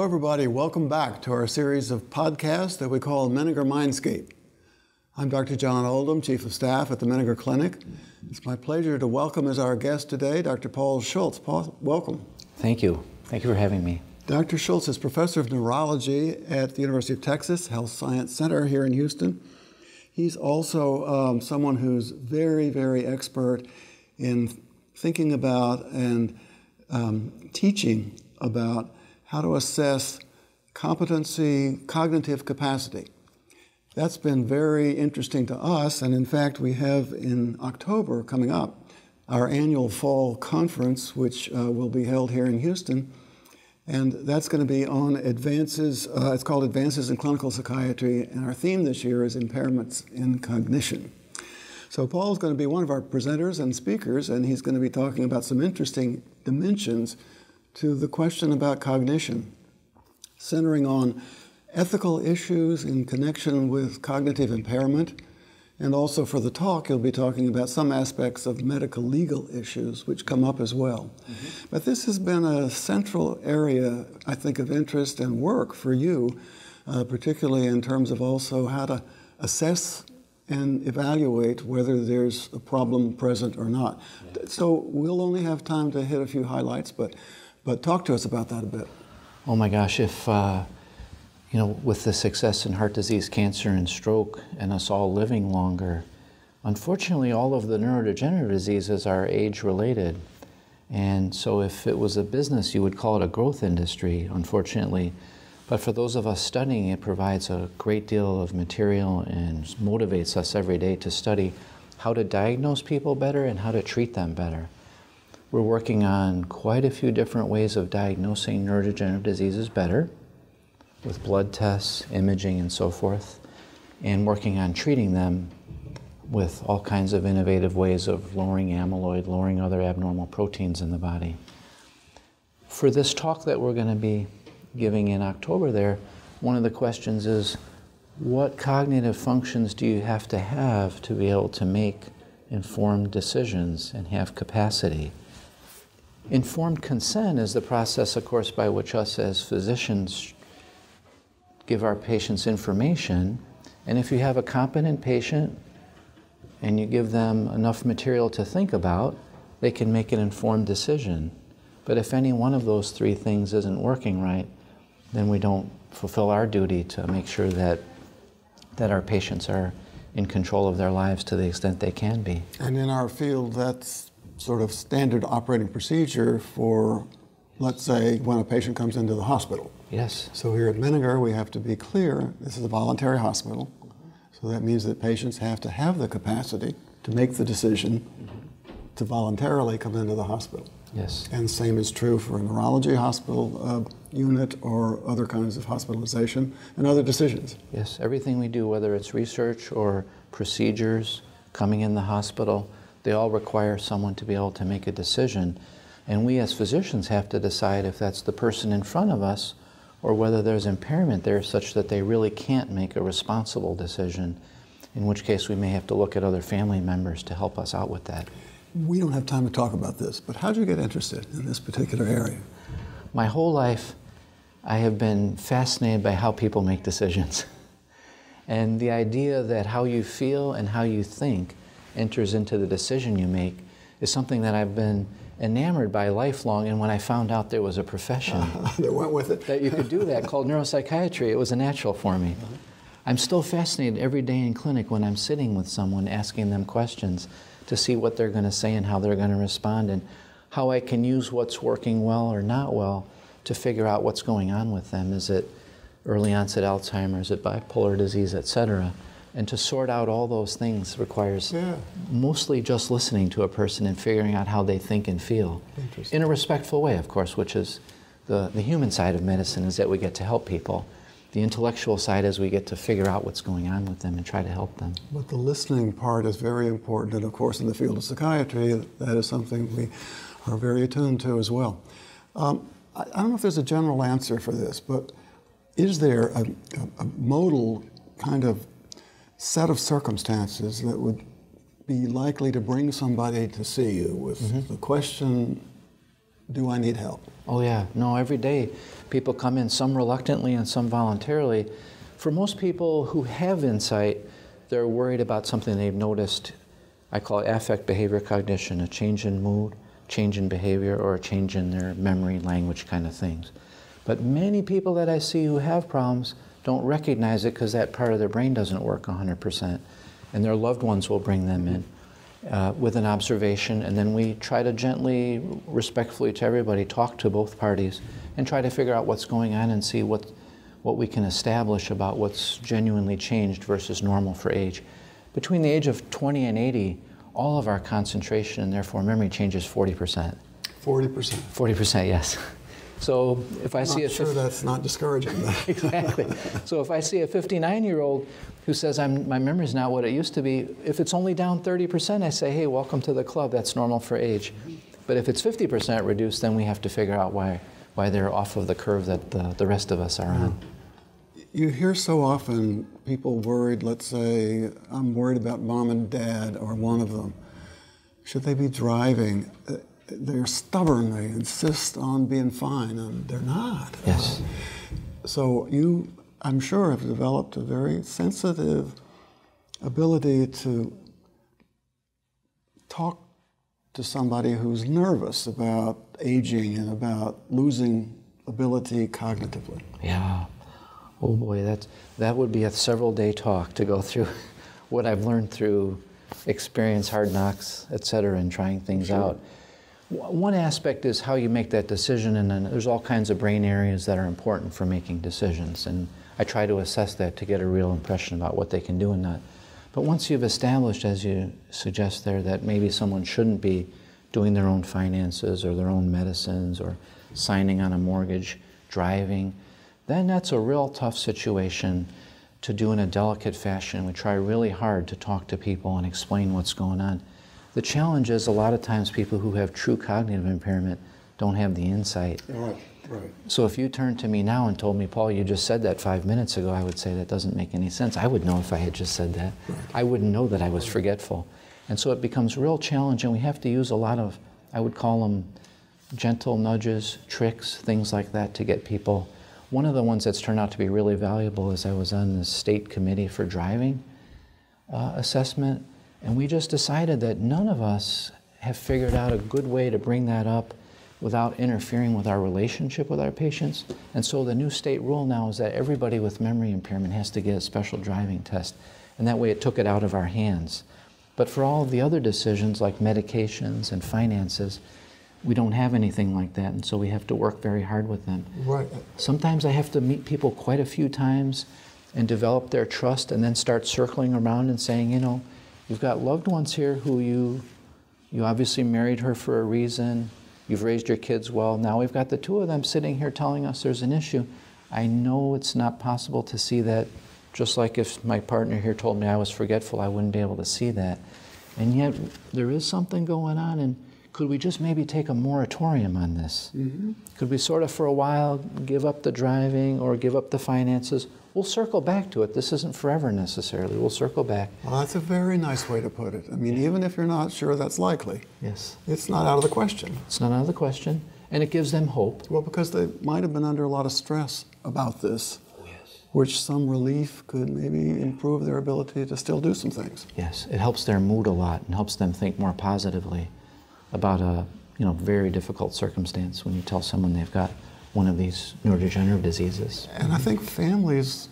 Hello, everybody. Welcome back to our series of podcasts that we call Menninger Mindscape. I'm Dr. John Oldham, Chief of Staff at the Menninger Clinic. It's my pleasure to welcome as our guest today Dr. Paul Schulz. Paul, welcome. Thank you. Thank you for having me. Dr. Schulz is professor of neurology at the University of Texas Health Science Center here in Houston. He's also um, someone who's very, very expert in thinking about and um, teaching about how to assess competency, cognitive capacity. That's been very interesting to us, and in fact, we have in October coming up our annual fall conference, which uh, will be held here in Houston. And that's going to be on advances, uh, it's called Advances in Clinical Psychiatry, and our theme this year is Impairments in Cognition. So, Paul's going to be one of our presenters and speakers, and he's going to be talking about some interesting dimensions to the question about cognition, centering on ethical issues in connection with cognitive impairment. And also for the talk, you'll be talking about some aspects of medical legal issues which come up as well. Mm-hmm. But this has been a central area, I think, of interest and work for you, uh, particularly in terms of also how to assess and evaluate whether there's a problem present or not. Yeah. So we'll only have time to hit a few highlights, but but talk to us about that a bit. Oh my gosh, if, uh, you know, with the success in heart disease, cancer, and stroke, and us all living longer, unfortunately, all of the neurodegenerative diseases are age related. And so, if it was a business, you would call it a growth industry, unfortunately. But for those of us studying, it provides a great deal of material and motivates us every day to study how to diagnose people better and how to treat them better. We're working on quite a few different ways of diagnosing neurodegenerative diseases better with blood tests, imaging, and so forth, and working on treating them with all kinds of innovative ways of lowering amyloid, lowering other abnormal proteins in the body. For this talk that we're going to be giving in October there, one of the questions is what cognitive functions do you have to have to be able to make informed decisions and have capacity? Informed consent is the process, of course, by which us as physicians give our patients information. And if you have a competent patient and you give them enough material to think about, they can make an informed decision. But if any one of those three things isn't working right, then we don't fulfill our duty to make sure that, that our patients are in control of their lives to the extent they can be. And in our field, that's sort of standard operating procedure for, let's say, when a patient comes into the hospital. Yes. So here at Menninger, we have to be clear this is a voluntary hospital. So that means that patients have to have the capacity to make the decision to voluntarily come into the hospital. Yes. And same is true for a neurology hospital uh, unit or other kinds of hospitalization and other decisions. Yes, everything we do, whether it's research or procedures, coming in the hospital, they all require someone to be able to make a decision. And we as physicians have to decide if that's the person in front of us or whether there's impairment there such that they really can't make a responsible decision, in which case we may have to look at other family members to help us out with that. We don't have time to talk about this, but how did you get interested in this particular area? My whole life, I have been fascinated by how people make decisions. and the idea that how you feel and how you think enters into the decision you make is something that I've been enamored by lifelong. And when I found out there was a profession uh, that went with it, that you could do that called neuropsychiatry, it was a natural for me. Uh-huh. I'm still fascinated every day in clinic when I'm sitting with someone asking them questions to see what they're going to say and how they're going to respond and how I can use what's working well or not well to figure out what's going on with them. Is it early onset Alzheimer's, is it bipolar disease, et cetera? And to sort out all those things requires yeah. mostly just listening to a person and figuring out how they think and feel. In a respectful way, of course, which is the, the human side of medicine is that we get to help people. The intellectual side is we get to figure out what's going on with them and try to help them. But the listening part is very important, and of course, in the field of psychiatry, that is something we are very attuned to as well. Um, I, I, don't know if there's a general answer for this, but is there a, a, a modal kind of set of circumstances that would be likely to bring somebody to see you with mm-hmm. the question do I need help? Oh, yeah. No, every day people come in, some reluctantly and some voluntarily. For most people who have insight, they're worried about something they've noticed. I call it affect behavior cognition, a change in mood, change in behavior, or a change in their memory, language kind of things. But many people that I see who have problems don't recognize it because that part of their brain doesn't work 100%. And their loved ones will bring them in uh, with an observation, and then we try to gently, respectfully to everybody, talk to both parties and try to figure out what's going on and see what, what we can establish about what's genuinely changed versus normal for age. Between the age of 20 and 80, all of our concentration and therefore memory changes 40%. 40%. 40%, yes. So if I I'm see a sure that's not discouraging. exactly. So if I see a 59 year old who says I'm, my memory's not what it used to be, if it's only down 30%, I say, hey, welcome to the club. That's normal for age. But if it's 50% reduced, then we have to figure out why, why they're off of the curve that the, the rest of us are on. You hear so often people worried, let's say, I'm worried about mom and dad or one of them. Should they be driving? Uh, They're stubborn, they insist on being fine, and they're not. Yes. So you, I'm sure, have developed a very sensitive ability to talk to somebody who's nervous about aging and about losing ability cognitively. Yeah. Oh boy, that that would be a several day talk to go through what I've learned through experience, hard knocks, et cetera, and trying things out. One aspect is how you make that decision, and then there's all kinds of brain areas that are important for making decisions. And I try to assess that to get a real impression about what they can do and not. But once you've established, as you suggest there, that maybe someone shouldn't be doing their own finances or their own medicines or signing on a mortgage, driving, then that's a real tough situation to do in a delicate fashion. We try really hard to talk to people and explain what's going on. The challenge is a lot of times people who have true cognitive impairment don't have the insight. Right, right. So if you turned to me now and told me, Paul, you just said that five minutes ago, I would say that doesn't make any sense. I would know if I had just said that. I wouldn't know that I was forgetful. And so it becomes real challenging. We have to use a lot of, I would call them gentle nudges, tricks, things like that to get people. One of the ones that's turned out to be really valuable is I was on the state committee for driving uh, assessment, and we just decided that none of us have figured out a good way to bring that up without interfering with our relationship with our patients. And so the new state rule now is that everybody with memory impairment has to get a special driving test, and that way it took it out of our hands. But for all of the other decisions like medications and finances, we don't have anything like that, and so we have to work very hard with them. Right. Sometimes I have to meet people quite a few times and develop their trust and then start circling around and saying, you know, you've got loved ones here who you you obviously married her for a reason. You've raised your kids well. Now we've got the two of them sitting here telling us there's an issue. I know it's not possible to see that just like if my partner here told me I was forgetful, I wouldn't be able to see that. And yet there is something going on and could we just maybe take a moratorium on this? Mm-hmm. Could we sort of for a while give up the driving or give up the finances? We'll circle back to it. This isn't forever necessarily. We'll circle back. Well, that's a very nice way to put it. I mean, even if you're not sure that's likely, Yes. it's not out of the question. It's not out of the question. And it gives them hope. Well, because they might have been under a lot of stress about this, oh, Yes. which some relief could maybe improve their ability to still do some things. Yes. It helps their mood a lot and helps them think more positively about a you know very difficult circumstance when you tell someone they've got one of these neurodegenerative diseases. And I think families,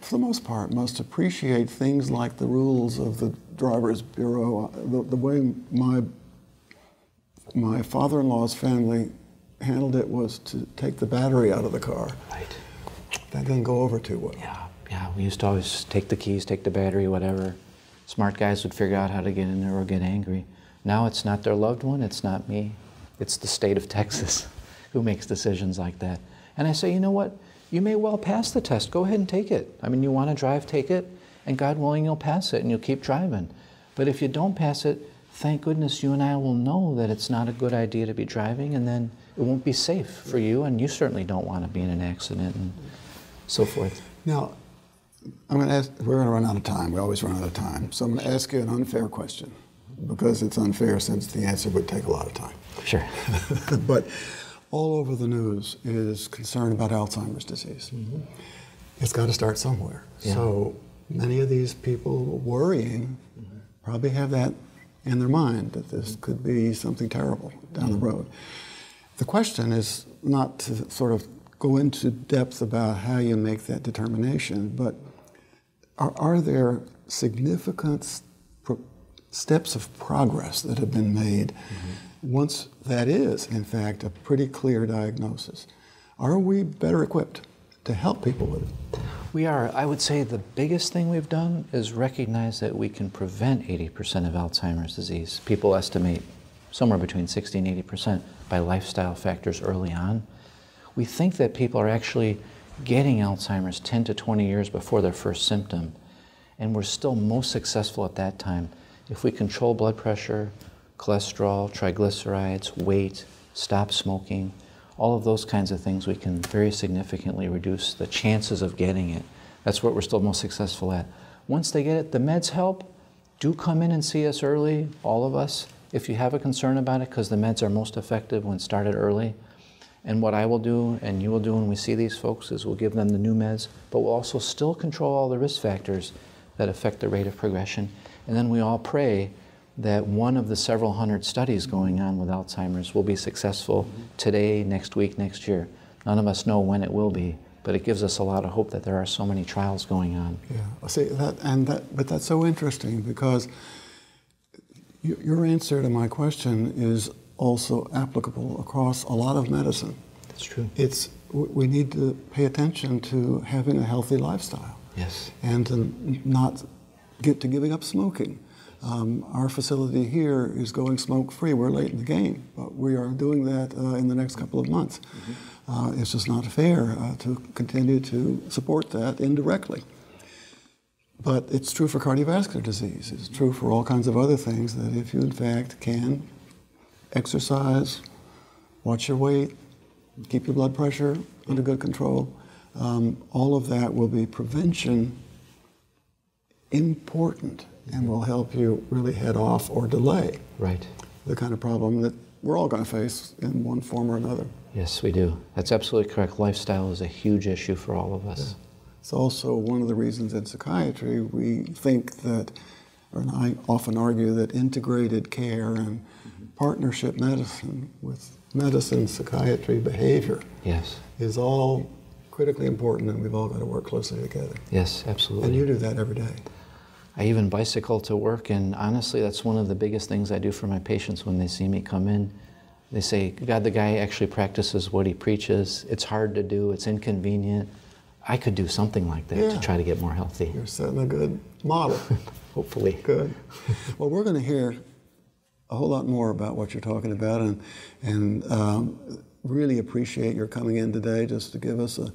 for the most part, must appreciate things like the rules of the driver's bureau. Uh, the, the way my my father-in-law's family handled it was to take the battery out of the car. Right. That didn't go over too well. Yeah, yeah. We used to always take the keys, take the battery, whatever. Smart guys would figure out how to get in there or get angry. Now it's not their loved one, it's not me. It's the state of Texas who makes decisions like that. And I say, you know what? You may well pass the test. Go ahead and take it. I mean, you want to drive, take it, and God willing, you'll pass it and you'll keep driving. But if you don't pass it, thank goodness you and I will know that it's not a good idea to be driving, and then it won't be safe for you, and you certainly don't want to be in an accident and so forth. Now, I'm going to ask. We're going to run out of time. We always run out of time. So I'm going to ask you an unfair question. because it's unfair since the answer would take a lot of time. Sure. but all over the news is concern about Alzheimer's disease. Mm-hmm. It's got to start somewhere. Yeah. So many of these people worrying mm-hmm. probably have that in their mind that this could be something terrible down mm-hmm. the road. The question is not to sort of go into depth about how you make that determination, but are, are there significant steps of progress that have been made mm-hmm. Once that is, in fact, a pretty clear diagnosis? Are we better equipped to help people with it? We are. I would say the biggest thing we've done is recognize that we can prevent 80% of Alzheimer's disease. People estimate somewhere between 60 and 80% by lifestyle factors early on. We think that people are actually getting Alzheimer's 10 to 20 years before their first symptom, and we're still most successful at that time if we control blood pressure, cholesterol, triglycerides, weight, stop smoking, all of those kinds of things, we can very significantly reduce the chances of getting it. That's what we're still most successful at. Once they get it, the meds help. Do come in and see us early, all of us, if you have a concern about it, because the meds are most effective when started early. And what I will do, and you will do when we see these folks, is we'll give them the new meds, but we'll also still control all the risk factors that affect the rate of progression. And then we all pray that one of the several hundred studies going on with Alzheimer's will be successful today, next week, next year. None of us know when it will be, but it gives us a lot of hope that there are so many trials going on. Yeah, see that, and that, but that's so interesting because your answer to my question is also applicable across a lot of medicine. That's true. It's we need to pay attention to having a healthy lifestyle. Yes. And to not get to giving up smoking. Um, our facility here is going smoke free. We're late in the game, but we are doing that uh, in the next couple of months. Mm-hmm. Uh, it's just not fair uh, to continue to support that indirectly. But it's true for cardiovascular disease. It's true for all kinds of other things that if you, in fact, can exercise, watch your weight, keep your blood pressure under good control, um, all of that will be prevention important and will help you really head off or delay right. the kind of problem that we're all going to face in one form or another. Yes, we do. That's absolutely correct. Lifestyle is a huge issue for all of us. Yeah. It's also one of the reasons in psychiatry we think that, or I often argue that integrated care and partnership medicine with medicine, psychiatry, behavior yes. is all critically important and we've all got to work closely together. Yes, absolutely. And you do that every day. I even bicycle to work, and honestly, that's one of the biggest things I do for my patients when they see me come in. They say, God, the guy actually practices what he preaches. It's hard to do, it's inconvenient. I could do something like that yeah. to try to get more healthy. You're setting a good model. Hopefully. Good. Well, we're going to hear a whole lot more about what you're talking about and, and um, really appreciate your coming in today just to give us a,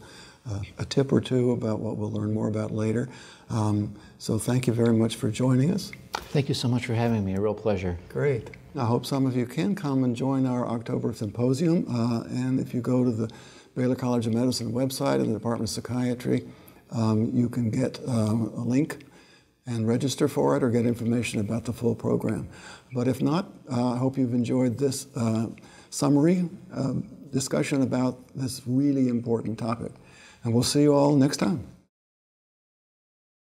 a, a tip or two about what we'll learn more about later. Um, so thank you very much for joining us. Thank you so much for having me. A real pleasure. Great. I hope some of you can come and join our October symposium. Uh, and if you go to the Baylor College of Medicine website in the Department of Psychiatry, um, you can get um, a link and register for it or get information about the full program. But if not, uh, I hope you've enjoyed this uh, summary uh, discussion about this really important topic. And we'll see you all next time.